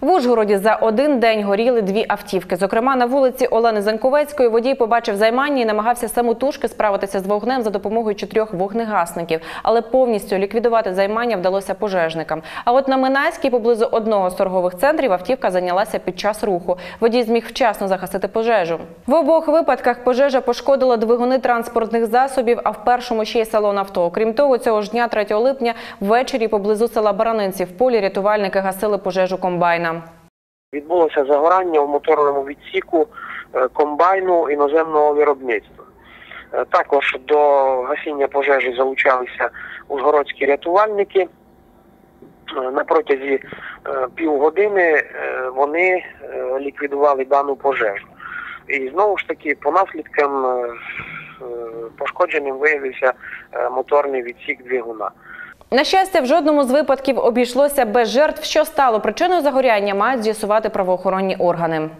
В Ужгороді за один день горіли дві автівки. Зокрема, на вулиці Олени Заньковецької водій побачив займання і намагався самотужки справитися з вогнем за допомогою чотирьох вогнегасників. Але повністю ліквідувати займання вдалося пожежникам. А от на Минайській, поблизу одного з торгових центрів, автівка зайнялася під час руху. Водій зміг вчасно захистити пожежу. В обох випадках пожежа пошкодила двигуни транспортних засобів, а в першому ще й салон авто. Окрім того, цього ж дня 3 липня ввечері поблизу села Баранинці в полі рятувальники гасили пожежу комбайна. Відбулося загорання в моторному відсіку е, комбайну іноземного виробництва. Е, Також до гасіння пожежі залучалися ужгородські рятувальники. Е, На протязі півгодини вони ліквідували дану пожежу. І знову ж таки, по наслідкам пошкодженим виявився моторний відсік двигуна. На щастя, в жодному з випадків обійшлося без жертв. Що стало причиною загоряння, мають з'ясувати правоохоронні органи.